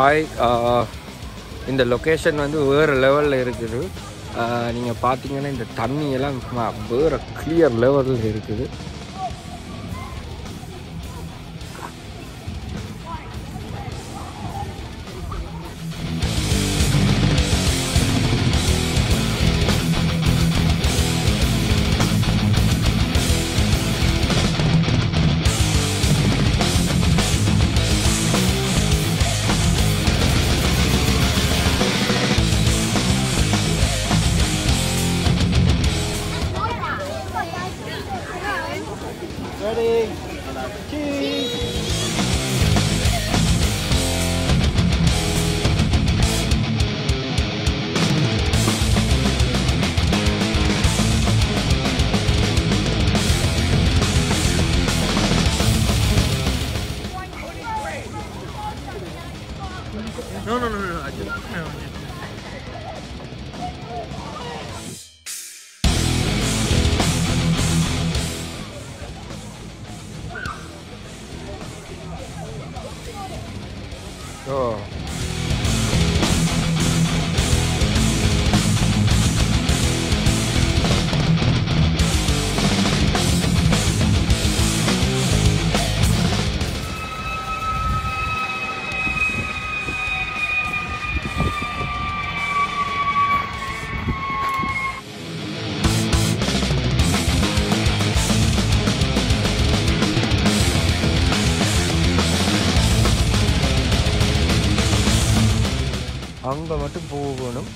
Hi uh, இந்த location வந்து வேறு லெவலில் இருக்குது. Uh, நீங்கள் பார்த்தீங்கன்னா இந்த தண்ணியெல்லாம் வேறு கிளியர் லெவலில் இருக்குது. அங்கே மட்டும் போகணும்.